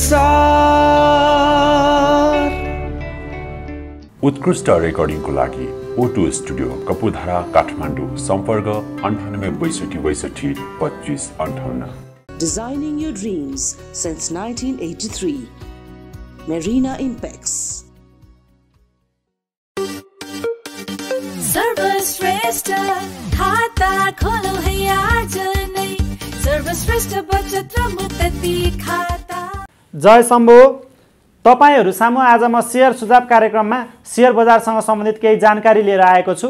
संसार उत्कृष्ट रेकर्डिङको लागि ओटु स्टुडियो कपुधारा काठमाडौँ सम्पर्क अन्ठानब्बे बैसठी बैसठी पच्चिस अन्ठाउन्न Designing your dreams since 1983. Marina Impex. सर्वश्रेष्ठ खाता खोलो है आज नै सर्वश्रेष्ठ बचत र मुक्ति खाता जय शम्भु। तपाईँहरू सामु आज म सेयर सुझाव कार्यक्रममा सेयर बजारसँग सम्बन्धित केही जानकारी लिएर आएको छु।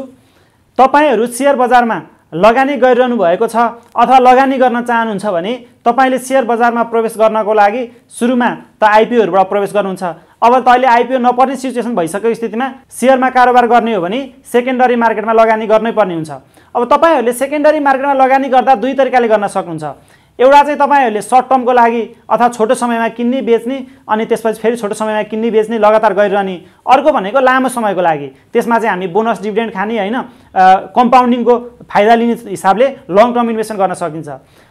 तपाईँहरू सेयर बजारमा लगानी गरिरहनु भएको छ अथवा लगानी गर्न चाहनुहुन्छ भने तपाईँले सेयर बजारमा प्रवेश गर्नको लागि सुरुमा त आइपिओहरूबाट प्रवेश गर्नुहुन्छ। अब त अहिले आइपिओ नपर्ने सिचुएसन भइसकेको स्थितिमा सेयरमा कारोबार गर्ने हो भने सेकेन्डरी मार्केटमा लगानी गर्नै पर्ने हुन्छ। अब तपाईँहरूले सेकेन्डरी मार्केटमा लगानी गर्दा दुई तरिकाले गर्न सक्नुहुन्छ। एउटा चाहिँ तपाईँहरूले सर्ट टर्मको लागि अथवा छोटो समयमा किन्ने बेच्ने अनि त्यसपछि फेरि छोटो समयमा किन्ने बेच्ने लगातार गरिरहने अर्को भनेको लामो समयको लागि। त्यसमा चाहिँ हामी बोनस डिभिडेन्ड खाने होइन कम्पाउन्डिङको फाइदा लिने हिसाबले लङ टर्म इन्भेस्टमेन्ट गर्न सकिन्छ।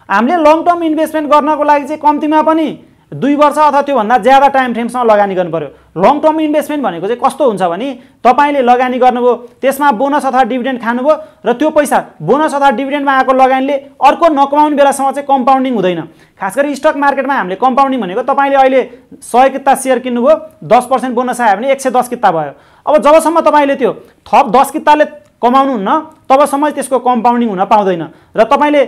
हामीले लङ टर्म इन्भेस्टमेन्ट गर्नको लागि चाहिँ कम्तीमा पनि दुई वर्ष अथवा त्योभन्दा ज्यादा टाइम फ्रेमसम्म लगानी गर्नु पऱ्यो लङ टर्म इन्भेस्टमेन्ट भनेको चाहिँ कस्तो हुन्छ भने तपाईँले लगानी गर्नुभयो त्यसमा बोनस अथवा डिभिडेन्ड खानुभयो र त्यो पैसा बोनस अथवा डिभिडेन्डमा आएको लगानीले अर्को नकमाउने बेलासम्म चाहिँ कम्पाउन्डिङ हुँदैन। खास गरी स्टक मार्केटमा हामीले कम्पाउन्डिङ भनेको तपाईँले अहिले सय किता सेयर किन्नुभयो दस पर्सेन्ट बोनस आयो भने एक सय दस किता भयो। अब जबसम्म तपाईँले त्यो थप दस किताले कमाउनुहुन्न तबसम्म त्यसको कम्पाउन्डिङ हुन पाउँदैन। र तपाईँले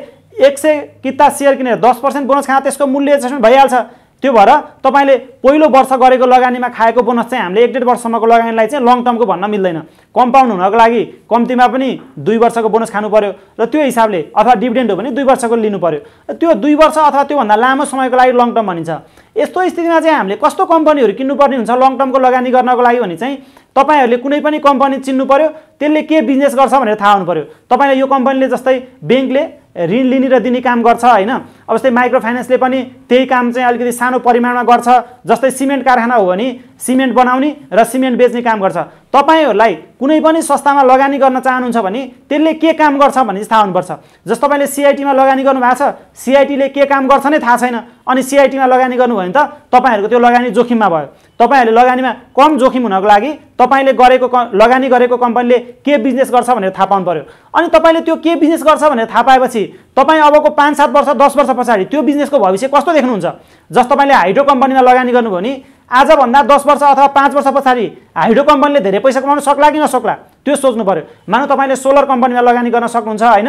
एक सय किता सेयर किनेर दस पर्सेन्ट बोनस खाँदा त्यसको मूल्य एडजस्टमेन्ट भइहाल्छ त्यो भएर तपाईँले पहिलो वर्ष गरेको लगानीमा खाएको बोनस चाहिँ हामीले एक डेढ वर्षसम्मको लगानीलाई चाहिँ लङ टर्मको भन्न मिल्दैन। कम्पाउन्ड हुनको लागि कम्तीमा पनि दुई वर्षको बोनस खानु पऱ्यो र त्यो हिसाबले अथवा डिभिडेन्ड हो भने दुई वर्षको लिनु पऱ्यो त्यो दुई वर्ष अथवा त्योभन्दा लामो समयको लागि लङ टर्म भनिन्छ। यस्तो स्थितिमा चाहिँ हामीले कस्तो कम्पनीहरू किन्नुपर्ने हुन्छ लङ टर्मको लगानी गर्नको लागि भने चाहिँ तपाईँहरूले कुनै पनि कम्पनी चिन्नु पऱ्यो त्यसले के बिजनेस गर्छ भनेर थाहा हुनु पऱ्यो तपाईँलाई यो कम्पनीले जस्तै ब्याङ्कले ऋण लिने र दिने काम गर्छ होइन? अब जस्तै माइक्रो फाइनेन्सले पनि त्यही काम चाहिँ अलिकति सानो परिमाणमा गर्छ जस्तै सिमेन्ट कारखाना हो भने सिमेन्ट बनाउने र सिमेन्ट बेच्ने काम गर्छ। तपाईँहरूलाई कुनै पनि संस्थामा लगानी गर्न चाहनुहुन्छ भने त्यसले के काम गर्छ भन्ने चाहिँ थाहा हुनुपर्छ। जस्तो तपाईँले सिआइटीमा लगानी गर्नु भएको छ सिआइटीले के काम गर्छ नै थाहा छैन। अनि सिआइटीमा लगानी गर्नुभयो भने त तपाईँहरूको त्यो लगानी जोखिममा भयो। तपाईँहरूले लगानीमा कम जोखिम हुनको लागि तपाईँले गरेको लगानी गरेको कम्पनीले के बिजनेस गर्छ भनेर थाहा पाउनु पऱ्यो अनि तपाईँले त्यो के बिजनेस गर्छ भनेर थाहा पाएपछि तपाईँ अबको पाँच सात वर्ष दस वर्ष पछाडि त्यो बिजनेसको भविष्य कस्तो देख्नुहुन्छ? जस्तो तपाईँले हाइड्रो कम्पनीमा लगानी गर्नुभयो भने आजभन्दा दस वर्ष अथवा पाँच वर्ष पछाडि हाइड्रो कम्पनीले धेरै पैसा कमाउन सक्ला कि नसक्ला त्यो सोच्नु पऱ्यो मानव तपाईँले सोलर कम्पनीमा लगानी गर्न सक्नुहुन्छ होइन?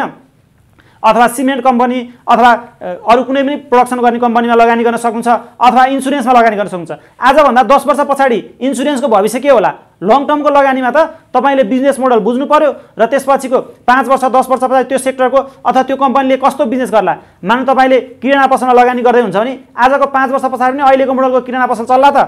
अथवा सिमेन्ट कम्पनी अथवा अरू कुनै पनि प्रडक्सन गर्ने कम्पनीमा लगानी गर्न सक्नुहुन्छ अथवा इन्सुरेन्समा लगानी गर्न सक्नुहुन्छ। आजभन्दा दस वर्ष पछाडि इन्सुरेन्सको भविष्य के होला? लङ टर्मको लगानीमा त तपाईँले बिजनेस मोडल बुझ्नु पऱ्यो र त्यसपछिको पाँच वर्ष दस वर्ष पछाडि त्यो सेक्टरको अथवा त्यो कम्पनीले कस्तो बिजनेस गर्ला? मानव तपाईँले किराना पसलमा लगानी गर्दै हुन्छ भने आजको पाँच वर्ष पछाडि पनि अहिलेको मोडलको किराना पसल चल्ला त।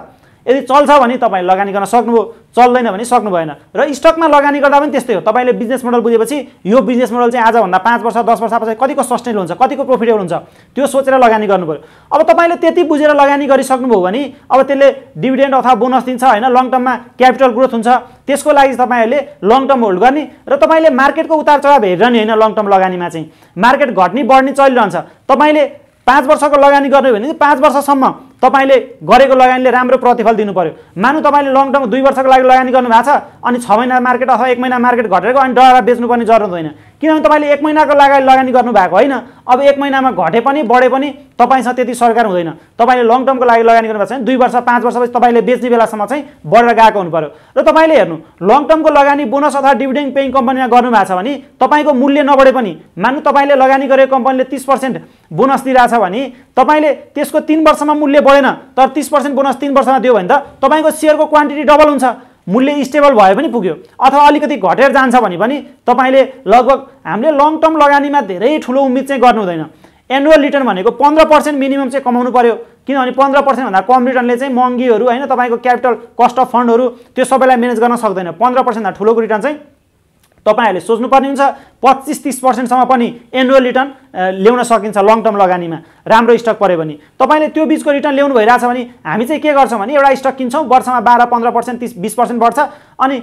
यदि चल्छ भने तपाईँले लगानी गर्न सक्नुभयो चल्दैन भने सक्नु भएन। र स्टकमा लगानी गर्दा पनि त्यस्तै हो। तपाईँले बिजनेस मोडल बुझेपछि यो बिजनेस मोडल चाहिँ आजभन्दा पाँच वर्ष दस वर्ष पछाडि कतिको सस्टेनेबल हुन्छ कतिको प्रोफिटेबल हुन्छ त्यो सोचेर लगानी गर्नु पऱ्यो अब तपाईँले त्यति बुझेर लगानी गरिसक्नुभयो भने अब त्यसले डिभिडेन्ड अथवा बोनस दिन्छ होइन लङ टर्ममा क्यापिटल ग्रोथ हुन्छ। त्यसको लागि तपाईँहरूले लङ टर्म होल्ड गर्ने र तपाईँले मार्केटको उतार चढाव हेर्ने होइन लङ टर्म लगानीमा चाहिँ। मार्केट घट्ने बढ्ने चलिरहन्छ। तपाईँले पाँच वर्षको लगानी गर्ने भने पाँच वर्षसम्म तपाईँले गरेको लगानीले राम्रो प्रतिफल दिनु पऱ्यो मानु तपाईँले लङ टर्म दुई वर्षको लागि लगानी गर्नु भएको छ अनि छ महिना मार्केट अथवा एक महिना मार्केट घटेको अनि डर बेच्नुपर्ने जरुरत होइन किनभने तपाईँले एक महिनाको लागि लगानी गर्नुभएको होइन। अब एक महिनामा घटे पनि बढे पनि तपाईँसँग त्यति सरकार हुँदैन। तपाईँले लङ टर्मको लागि लगानी गर्नुभएको भने दुई वर्ष पाँच वर्षपछि तपाईँले बेच्ने बेलासम्म चाहिँ बढेर गएको हुनु पऱ्यो र तपाईँले हेर्नु लङ टर्मको लगानी बोनस अथवा डिभिडेन्ड पेइङ कम्पनीमा गर्नुभएको छ भने तपाईँको मूल्य नबढे पनि मान्नु तपाईँले लगानी गरेको कम्पनीले तिस पर्सेन्ट बोनस दिइरहेछ भने तपाईँले त्यसको तिन वर्षमा मूल्य बढेन तर तिस पर्सेन्ट बोनस तिन वर्षमा दियो भने त तपाईँको सेयरको क्वान्टिटी डबल हुन्छ। मूल्य स्टेबल भए पनि पुग्यो। अथवा अलिकति घटेर जान्छ भने पनि तपाईँले लगभग हामीले लङ टर्म लगानीमा धेरै ठुलो उम्मिद चाहिँ गर्नु हुँदैन। एनुअल रिटर्न भनेको पन्ध्र पर्सेन्ट मिनिमम चाहिँ कमाउनु पऱ्यो किनभने पन्ध्र पर्सेन्टभन्दा कम रिटर्नले चाहिँ महँगीहरू होइन तपाईँको क्यापिटल कस्ट अफ फन्डहरू त्यो सबैलाई म्यानेज गर्न सक्दैन। पन्ध्र पर्सेन्टभन्दा ठुलोको रिटर्न चाहिँ तपाईँहरूले सोच्नुपर्ने हुन्छ पच्चिस तिस पर्सेन्टसम्म पनि एनुअल रिटर्न ल्याउन सकिन्छ लङ टर्म लगानीमा। राम्रो स्टक पऱ्यो भने। तपाईँले त्यो बिचको रिटर्न ल्याउनु भइरहेछ भने हामी चाहिँ के गर्छौँ भने एउटा स्टक किन्छौँ वर्षमा बाह्र पन्ध्र पर्सेन्ट तिस बिस पर्सेन्ट बढ्छ। अनि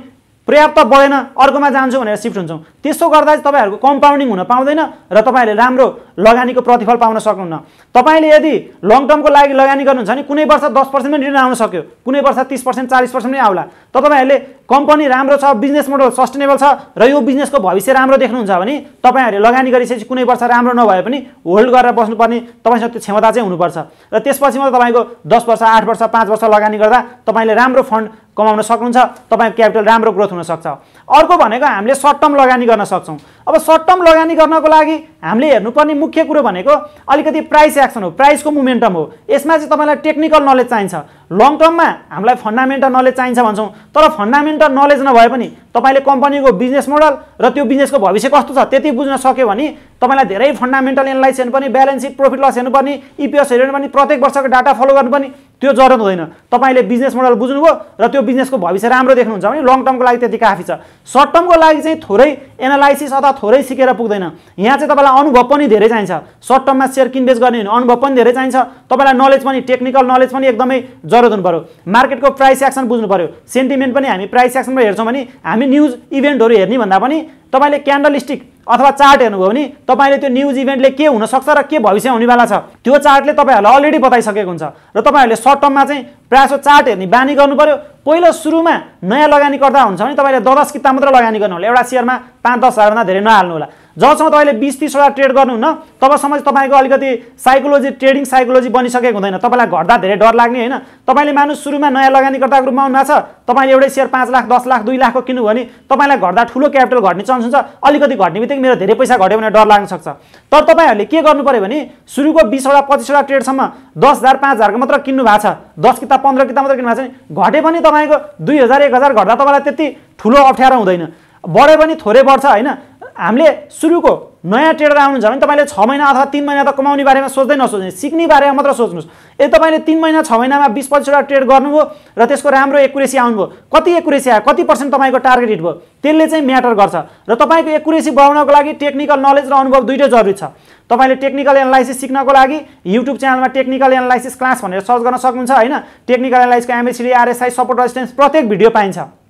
पर्याप्त बढेन अर्कोमा जान्छु भनेर सिफ्ट हुन्छौँ। त्यसो गर्दा चाहिँ तपाईँहरूको कम्पाउन्डिङ हुन पाउँदैन र तपाईँहरूले राम्रो लगानीको प्रतिफल पाउन सक्नुहुन्न। तपाईँले यदि लङ टर्मको लागि लगानी गर्नुहुन्छ भने कुनै वर्ष दस पर्सेन्ट पनि रिटर्न आउन सक्यो कुनै वर्ष तिस पर्सेन्ट चालिस पर्सेन्ट पनि आउला। त तपाईँहरूले कम्पनी राम्रो छ बिजनेस मोडल सस्टेनेबल छ र यो बिजनेसको भविष्य राम्रो देख्नुहुन्छ भने तपाईँहरूले लगानी गरिसकेपछि कुनै वर्ष राम्रो नभए पनि होल्ड गरेर बस्नुपर्ने तपाईँसँग त्यो क्षमता चाहिँ हुनुपर्छ। र त्यसपछि मात्रै तपाईँको दस वर्ष आठ वर्ष पाँच वर्ष लगानी गर्दा तपाईँले राम्रो फन्ड कमाउन सक्नुहुन्छ तपाईँको क्यापिटल राम्रो ग्रोथ हुनसक्छ अर्को भनेको हामीले सर्ट टर्म लगानी गर्न सक्छौँ। अब सर्ट टर्म लगानी गर्नको लागि हामीले हेर्नुपर्ने मुख्य कुरो भनेको अलिकति प्राइस एक्सन हो। प्राइसको मोमेन्टम हो। यसमा चाहिँ तपाईँलाई टेक्निकल नलेज चाहिन्छ। लङ टर्ममा हामीलाई फन्डामेन्टल नलेज चाहिन्छ भन्छौँ। तर फन्डामेन्टल नलेज नभए पनि तपाईँले कम्पनीको बिजनेस मोडल र त्यो बिजनेसको भविष्य कस्तो छ त्यति बुझ्न सक्यो भने तपाईँलाई धेरै फन्डामेन्टल एनालाइस हेर्नुपर्ने ब्यालेन्स सिट प्रफिट लस हेर्नुपर्ने इपिएस हेर्नुपर्ने प्रत्येक वर्षको डाटा फलो गर्नुपर्ने त्यो जरुरत हुँदैन। तपाईँले बिजनेस मोडल बुझ्नुभयो र त्यो बिजनेसको भविष्य राम्रो देख्नुहुन्छ भने लङ टर्मको लागि त्यति काफी छ। सर्ट टर्मको लागि चाहिँ थोरै एनालाइसिस अथवा थोरै सिकेर पुग्दैन। यहाँ चाहिँ तपाईँलाई अनुभव पनि धेरै चाहिन्छ। सर्ट टर्ममा सेयर किनबेच गर्ने अनुभव पनि धेरै चाहिन्छ। तपाईँलाई नलेज पनि टेक्निकल नलेज पनि एकदमै जरुरत हुनु पऱ्यो मार्केटको प्राइस एक्सन बुझ्नु पऱ्यो सेन्टिमेन्ट पनि हामी प्राइस एक्सनमा हेर्छौँ भने हामी न्युज इभेन्टहरू हेर्ने भन्दा पनि तपाईँले क्यान्डल स्टिक अथवा चार्ट हेर्नुभयो भने तपाईँले त्यो न्युज इभेन्टले के हुनसक्छ र के भविष्य हुनेवाला छ त्यो चार्टले तपाईँहरूलाई अलरेडी बताइसकेको हुन्छ र तपाईँहरूले सर्ट टर्ममा चाहिँ प्रायः चार्ट हेर्ने बानी गर्नु पऱ्यो पहिलो सुरुमा नयाँ लगानी गर्दा हुन्छ भने तपाईँले दस किता मात्र लगानी गर्नु होला। एउटा सेयरमा पाँच दस हजारभन्दा धेरै नहाल्नु होला। जबसम्म तपाईँले बिस तिसवटा ट्रेड गर्नुहुन्न तबसम्म चाहिँ तपाईँको अलिकति साइकोलोजी ट्रेडिङ साइकोलोजी बनिसकेको हुँदैन। तपाईँलाई घट्दा धेरै डर लाग्ने होइन। तपाईँले मानु सुरुमा नयाँ लगानी गर्दा रूपमा आउनु भएको छ। तपाईँले एउटै सेयर पाँच लाख दस लाख दुई लाखको किन्नु भने तपाईँलाई घट्दा ठुलो क्यापिटल घट्ने चान्स हुन्छ। अलिकति घट्ने बित्तिकै मेरो धेरै पैसा घट्यो भने डर लाग्न सक्छ। तर तपाईँहरूले के गर्नु पऱ्यो भने सुरुको बिसवटा पच्चिसवटा ट्रेडसम्म दस हजार पाँच हजारको मात्र किन्नु भएको छ। दस किताब पन्ध्र किताब मात्र किन्नु भएको छ भने घटे पनि तपाईँको दुई हजार एक हजार घट्दा तपाईँलाई त्यति ठुलो अप्ठ्यारो हुँदैन। बढे पनि थोरै बढ्छ होइन। हामीले सुरुको नयाँ ट्रेडर आउनुहुन्छ भने तपाईँले छ महिना अथवा तिन महिना त कमाउने बारेमा सोच्दै नसोच्ने सिक्ने बारेमा मात्र सोच्नुहोस्। यदि तपाईँले तिन महिना छ महिनामा बिस पच्चिसवटा ट्रेड गर्नुभयो र त्यसको राम्रो एकुरेसी आउनुभयो कति एकुरेसी आयो कति पर्सेन्ट तपाईँको टार्गेट हिट भयो त्यसले चाहिँ म्याटर गर्छ। र तपाईँको एकुरेसी बढाउनको लागि टेक्निकल नलेज र अनुभव दुइटै जरुरी छ। तपाईँले टेक्निकल एनालाइसिस सिक्नको लागि युट्युब च्यानलमा टेक्निकल एनालाइसिस क्लास भनेर सर्च गर्न सक्नुहुन्छ होइन? टेक्निकल एनालाइसको एमएसडी आरएसआई सपोर्ट रेजिस्टेन्स प्रत्येक भिडियो पाइन्छ।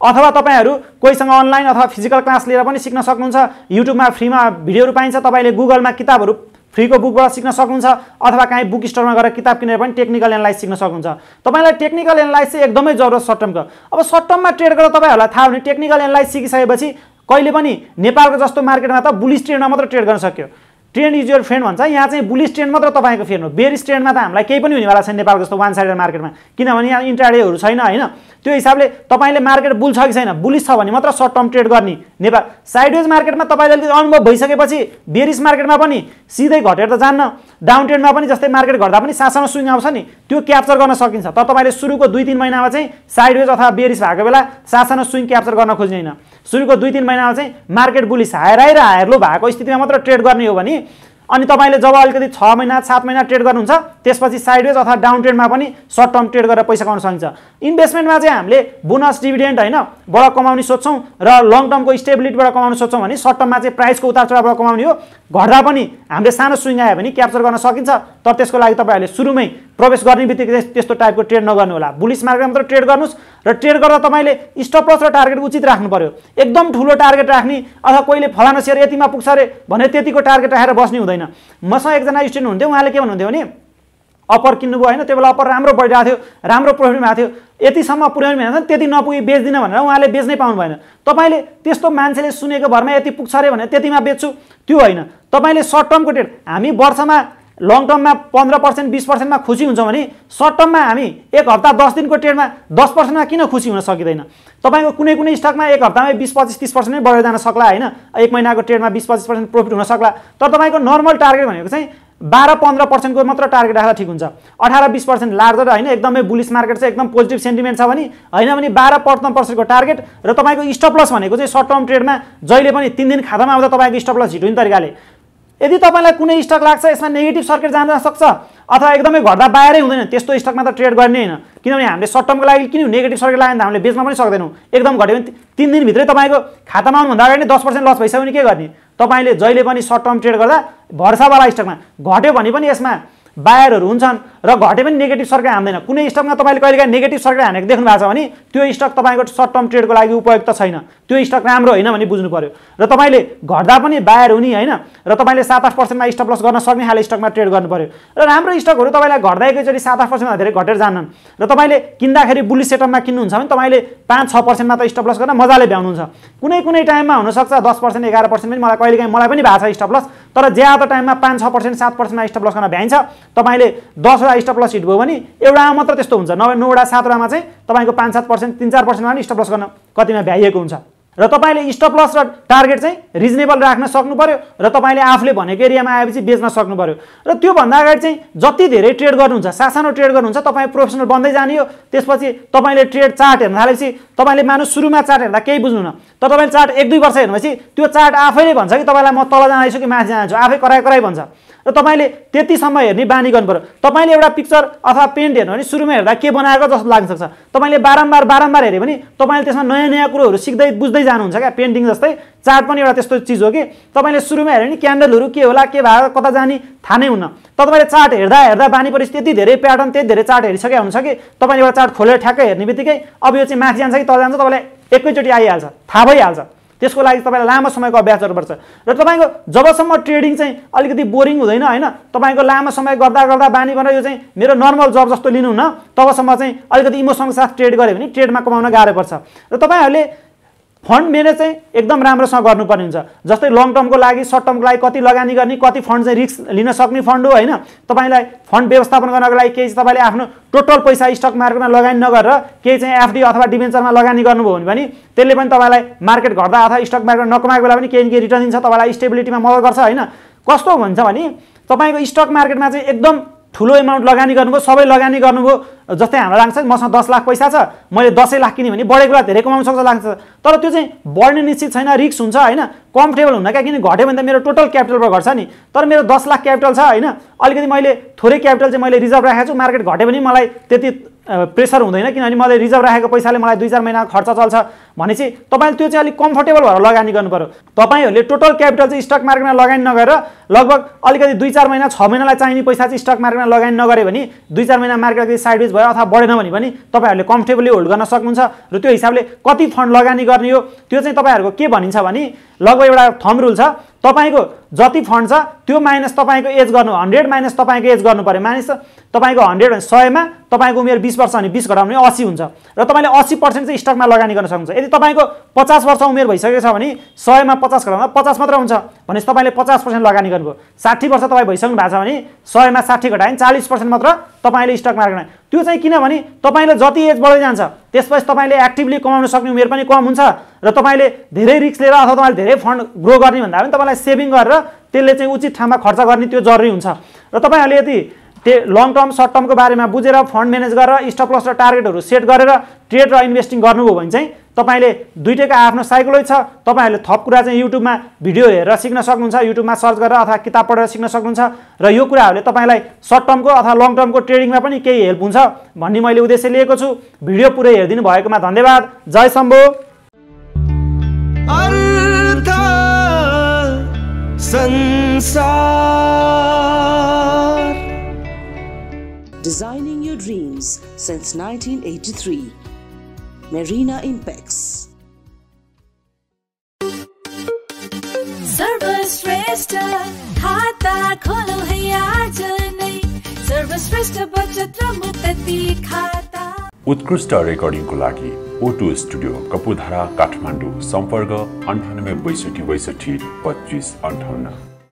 अथवा तपाईँहरू कोहीसँग अनलाइन अथवा फिजिकल क्लास लिएर पनि सिक्न सक्नुहुन्छ। युट्युबमा फ्रीमा भिडियोहरू पाइन्छ। तपाईँले गुगलमा किताबहरू फ्रीको बुकबाट सिक्न सक्नुहुन्छ। अथवा काहीँ बुक स्टोरमा गएर किताब किनेर पनि टेक्निकल एनालाइज सिक्न सक्नुहुन्छ। तपाईँलाई टेक्निकल एनालाइज चाहिँ एकदमै जरुरत सर्ट टर्मको अब सर्ट टर्ममा ट्रेड गरेर तपाईँहरूलाई थाहा हुने टेक्निकल एनालाइज सिकिसकेपछि कहिले पनि नेपालको जस्तो मार्केटमा त बुलिस ट्रेडमा मात्र ट्रेड गर्न सक्यो। ट्रेन्ड इज यर फ्रेन्ड भन्छ। यहाँ चाहिँ बुलिस ट्रेन्ड मात्र तपाईँको फेर्नु। बेरिस ट्रेन्डमा त हामीलाई केही पनि हुनेवाला छैन नेपाल जस्तो वान साइडेड मार्केटमा। किनभने यहाँ इन्ट्राडेहरू छैन होइन? त्यो हिसाबले तपाईँले मार्केट बुल छ कि छैन बुलिस छ भने मात्र सर्ट टर्म ट्रेड गर्ने नेपाल साइडवेज मार्केटमा तपाईँले अलिकति अनुभव भइसकेपछि बेरिस मार्केटमा पनि सिधै घटेर त जान्न डाउन ट्रेडमा पनि जस्तै मार्केट घट्दा पनि सासानो स्विङ आउँछ नि त्यो क्याप्चर गर्न सकिन्छ तर तपाईँले सुरुको दुई तिन महिनामा चाहिँ साइडवेज अथवा बेरिस भएको बेला सासानो स्विङ क्याप्चर गर्न खोज्ने होइन सुरुको दुई तिन महिनामा चाहिँ मार्केट बुलिस हायर र हायर लो भएको स्थितिमा मात्र ट्रेड गर्ने हो भने अनि तपाईँले जब अलिकति छ महिना सात महिना ट्रेड गर्नुहुन्छ त्यसपछि साइडवेज अथवा डाउन ट्रेडमा पनि सर्ट टर्म ट्रेड गरेर पैसा कमाउन सकिन्छ। इन्भेस्टमेन्टमा चाहिँ हामीले बोनस डिभिडेन्ट होइन बाट कमाउने सोध्छौँ र लङ टर्मको स्टेबिलिटीबाट कमाउन सोध्छौँ भने सर्ट टर्ममा चाहिँ प्राइसको उतार चढावबाट कमाउने हो। घट्दा पनि हामीले सानो स्विङ आयो भने क्याप्चर गर्न सकिन्छ तर त्यसको लागि तपाईँहरूले सुरुमै प्रवेश गर्ने बित्तिकै त्यस्तो टाइपको ट्रेड नगर्नु होला। बुलिस मार्केटमा मात्र ट्रेड गर्नुहोस् र ट्रेड गर्दा तपाईँले स्टप लस र टार्गेट उचित राख्नु पऱ्यो एकदम ठुलो टार्गेट राख्ने अथवा कोहीले फलानु सेयर यतिमा पुग्छ अरे भने त्यतिको टार्गेट राखेर बस्ने हुँदैन। मसँग एकजना स्टुडेन्ट हुन्थ्यो उहाँले के भन्नुहुन्थ्यो भने अप्पर किन्नुभयो होइन त्यो बेला अप्पर राम्रो बढिरहेको थियो राम्रो प्रफिट भएको थियो। यतिसम्म पुर्याउने भनेर त्यति नपुगे बेच्दिनँ भनेर उहाँले बेच्नै पाउनु भएन। तपाईँले त्यस्तो मान्छेले सुनेको भरमा यति पुग्छ अरे भने त्यतिमा बेच्छु। त्यो होइन। तपाईँले सर्ट टर्मको ट्रेड हामी वर्षमा लङ टर्ममा पन्ध्र पर्सेन्ट बिस पर्सेन्टमा खुसी हुन्छौँ भने सर्ट टर्ममा हामी एक हप्ता दस दिनको ट्रेडमा दस पर्सेन्टमा किन खुसी हुन सकिँदैन? तपाईँको कुनै कुनै स्टकमा एक हप्तामै बिस पच्चिस तिस पर्सेन्ट नै बढेर जान सक्ला होइन? एक महिनाको ट्रेडमा बिस पच्चिस पर्सेन्ट प्रफिट हुन सक्ला। तर तपाईँको नर्मल टार्गेट भनेको चाहिँ बाह्र पन्ध्र पर्सेन्टको मात्र टार्गेट राख्दा ठिक हुन्छ। अठार बिस पर्सेन्ट लार्जर होइन एकदमै बुलिस मार्केट छ एकदम पोजिटिभ सेन्टिमेन्ट छ भने होइन भने बाह्र पन्ध्र पर्सेन्टको टार्गेट र तपाईँको स्टप लस भनेको चाहिँ सर्ट टर्म ट्रेडमा जहिले पनि तिन दिन खातामा आउँदा तपाईँको स्टप लस हिट तरिकाले। यदि तपाईँलाई कुनै स्टक लाग्छ यसमा नेगेटिभ सर्किट जान सक्छ अथवा एकदमै घट्दा बाहिरै हुँदैन त्यस्तो स्टकमा त ट्रेड गर्ने होइन। किनभने हामीले सर्ट टर्मको लागि किन नेगेटिभ सर्किट लाग्यो भने हामीले बेच्न पनि सक्दैनौँ। एकदम घट्यो भने तिन दिनभित्रै तपाईँको खातामा आउनुभन्दा अगाडि दस पर्सेन्ट लस भइसक्यो भने के गर्ने? तपाईँले जहिले पनि सर्ट टर्म ट्रेड गर्दा भर्सावाला स्टकमा। घट्यो भने पनि यसमा बायरहरू हुन्छन् र घटे पनि नेगेटिभ सर्किट हान्दैन कुनै स्टकमा तपाईँले कहिलेकाहीँ नेगेटिभ सर्किट हानेको देख्नु भएको छ भने त्यो स्टक तपाईँको सर्ट टर्म ट्रेडको लागि उपयुक्त छैन। त्यो स्टक राम्रो होइन भने बुझ्नु पऱ्यो र तपाईँले घट्दा पनि बायर हुने होइन र तपाईँले सात आठ पर्सेन्टमा स्टप लस गर्न सक्ने खाले स्टकमा ट्रेड गर्नु पऱ्यो र राम्रो स्टकहरू तपाईँलाई घट्दा एकैचोटि सात आठ पर्सेन्टमा धेरै घटेर जान्नन्। र तपाईँले किन्दाखेरि बुली सेटअपमा किन्नुहुन्छ भने तपाईँले पाँच छ पर्सेन्टमा त स्टप लस गर्न मजाले भ्याउनुहुन्छ। कुनै कुनै टाइममा हुनसक्छ दस पर्सेन्ट एघार पर्सेन्ट पनि मलाई कहिलेकाहीँ मलाई पनि भएको छ स्टप लस तर ज्यादा टाइममा पाँच छ पर्सेन्ट सात पर्सेन्टमा स्टप लस गर्न भ्याइन्छ। तपाईँले दसवटा स्टप लस हिट भयो भने एउटामा मात्र त्यस्तो हुन्छ। नभए नौवटा सातवटामा चाहिँ तपाईँको पाँच सात पर्सेन्ट तिन चार पर्सेन्टमा पनि स्टप लस गर्न कतिमा भ्याइएको हुन्छ। र तपाईँले स्टप लस र टार्गेट चाहिँ रिजनेबल राख्न सक्नु पऱ्यो र तपाईँले आफूले भनेको एरियामा आएपछि बेच्न सक्नु पऱ्यो र त्योभन्दा अगाडि चाहिँ जति धेरै ट्रेड गर्नुहुन्छ सासानो ट्रेड गर्नुहुन्छ तपाईँ प्रोफेसनल बन्दै जाने हो त्यसपछि तपाईँले ट्रेड चार्ट हेर्न थालेपछि तपाईँले मानु सुरुमा चार्ट हेर्दा केही बुझ्नुहुन्न। तर तपाईँले चार्ट एक दुई वर्ष हेर्नुहोपछि त्यो चार्ट आफैले भन्छ कि तपाईँलाई म तल जाँदैछु कि माथि जान्छु आफै कराई कराई भन्छ। र तपाईँले त्यतिसम्म हेर्ने बानी गर्नु पऱ्यो तपाईँले एउटा पिक्चर अथवा पेन्ट हेर्नु भने सुरुमा हेर्दा के बनाएको जस्तो लाग्न सक्छ। तपाईँले बारम्बार बारम्बार हेऱ्यो भने तपाईँले त्यसमा नयाँ नयाँ कुरोहरू सिक्दै बुझ्दै जानुहुन्छ क्या पेन्टिङ जस्तै। चार्ट पनि एउटा त्यस्तो चिज हो कि तपाईँले सुरुमा हेऱ्यो भने क्यान्डलहरू के होला के भएको कता जाने थाहा नै हुन्न। तपाईँले चार्ट हेर्दा हेर्दा बानी परेपछि त्यति धेरै प्याटर्न त्यति धेरै चार्ट हेरिसकेका हुन्छ कि तपाईँले एउटा चार्ट खोलेर ठ्याक्कै हेर्ने बित्तिकै अब यो चाहिँ माथि जान्छ कि तल जान्छ तपाईँलाई एकैचोटि आइहाल्छ थाहा भइहाल्छ। त्यसको लागि तपाईँलाई लामो समयको अभ्यास गर्नुपर्छ। र तपाईँको जबसम्म ट्रेडिङ चाहिँ अलिकति बोरिङ हुँदैन होइन? तपाईँको लामो समय गर्दा गर्दा बानी भनेर यो चाहिँ मेरो नर्मल जब जस्तो लिनुहुन्न। तबसम्म चाहिँ अलिकति इमोसनको साथ ट्रेड गऱ्यो भने ट्रेडमा कमाउन गाह्रो पर्छ। र तपाईँहरूले फन्ड म्यानेज चाहिँ एकदम राम्रोसँग गर्नुपर्ने हुन्छ। जस्तै लङ टर्मको लागि सर्ट टर्मको लागि कति लगानी गर्ने कति फन्ड चाहिँ रिस्क लिन सक्ने फन्ड हो होइन? तपाईँलाई फन्ड व्यवस्थापन गर्नको लागि केही तपाईँले आफ्नो टोटल पैसा स्टक मार्केटमा लगानी नगरेर केही चाहिँ एफडी अथवा डिभेन्चरमा लगानी गर्नुभयो भने त्यसले पनि तपाईँलाई मार्केट घट्दा अथवा स्टक मार्केट नकमाएको बेला पनि केही न केही रिटर्न दिन्छ तपाईँलाई स्टेबिलिटीमा मद्दत गर्छ होइन? कस्तो हुन्छ भने तपाईँको स्टक मार्केटमा चाहिँ एकदम ठुलो एमाउन्ट लगानी गर्नुभयो सबै लगानी गर्नुभयो जस्तै हाम्रो लाग्छ मसँग दस लाख पैसा छ मैले दसैँ लाख किनेँ भने बढेको बेला धेरै कमाउन सक्छ लाग्छ। तर त्यो चाहिँ बढ्ने निश्चित छैन रिक्स हुन्छ होइन? कम्फर्टेबल हुन क्या? किन घट्यो भने त मेरो टोटल क्यापिटलबाट घट्छ नि। तर मेरो दस लाख क्यापिटल छ होइन? अलिकति मैले थोरै क्यापिटल चाहिँ मैले रिजर्भ राखेको छु। मार्केट घट्यो भने मलाई त्यति प्रेसर हुँदैन। किनभने मैले रिजर्भ राखेको पैसाले मलाई दुई चार महिना खर्च चल्छ। भनेपछि तपाईँले त्यो चाहिँ अलिक कम्फर्टेबल भएर लगानी गर्नु पऱ्यो तपाईँहरूले टोटल क्यापिटल चाहिँ स्टक मार्केटमा लगानी नगरेर लगभग अलिकति दुई चार महिना छ महिनालाई चाहिने पैसा चाहिँ स्टक मार्केटमा लगानी नगऱ्यो भने दुई चार महिना मार्केट साइडवेज भयो अथवा बढेन भने पनि तपाईँहरूले कम्फर्टेबली होल्ड गर्न सक्नुहुन्छ र त्यो हिसाबले कति फन्ड लगानी गर्ने हो त्यो चाहिँ तपाईँहरूको के भनिन्छ भने लगभग एउटा थम रुल छ तपाईँको जति फन्ड छ त्यो माइनस तपाईँको एज गर्नु हन्ड्रेड माइनस तपाईँको एज गर्नु पऱ्यो। माइनस तपाईँको हन्ड्रेड भने सयमा तपाईँको उमेर बिस वर्ष भने बिस घटाउने असी हुन्छ र तपाईँले असी पर्सेन्ट चाहिँ स्टकमा लगानी गर्न सक्नुहुन्छ। यदि तपाईँको पचास वर्ष उमेर भइसकेको छ भने सयमा पचास घटाउँदा पचास मात्र हुन्छ। भनेपछि तपाईँले पचास पर्सेन्ट लगानी गर्नुभयो साठी वर्ष तपाईँ भइसक्नु भएको छ भने सयमा साठी घटायो भने चालिस पर्सेन्ट मात्र तपाईँले स्टक मार्केटमा त्यो चाहिँ किनभने तपाईँले जति एज बढ्दै जान्छ त्यसपछि तपाईँले एक्टिभली कमाउन सक्ने उमेर पनि कम हुन्छ र तपाईँले धेरै रिक्स लिएर अथवा तपाईँले धेरै फन्ड ग्रो गर्ने भन्दा पनि तपाईँलाई सेभिङ गरेर त्यसले चाहिँ उचित ठाउँमा खर्च गर्ने त्यो जरुरी हुन्छ। र तपाईँहरूले यदि त्यो लङ टर्म सर्ट टर्मको बारेमा बुझेर फन्ड म्यानेज गरेर स्टप लस र टार्गेटहरू सेट गरेर ट्रेड र इन्भेस्टिङ गर्नुभयो भने चाहिँ तपाईँले दुइटैको आफ्नो साइकोलोजी छ तपाईँहरूले थप कुरा चाहिँ युट्युबमा भिडियो हेरेर सिक्न सक्नुहुन्छ युट्युबमा सर्च गरेर अथवा किताब पढेर सिक्न सक्नुहुन्छ र यो कुराहरूले तपाईँलाई सर्ट टर्मको अथवा लङ टर्मको ट्रेडिङमा पनि केही हेल्प हुन्छ भन्ने मैले उद्देश्य लिएको छु। भिडियो पुरै हेरिदिनु भएकोमा धन्यवाद। जय शम्भो। अर्थ संसार। Designing your dreams since 1983. Marina Impex. सर्वश्रेष्ठ खाता खोलो है आज नै। सर्वश्रेष्ठ बचत र मुक्ति खाता। उत्कृष्ट रेकर्डिङको लागि ओटो स्टुडियो कपुधारा काठमाडौँ सम्पर्क अन्ठानब्बे बैसठी बैसठी पच्चिस अन्ठाउन्न।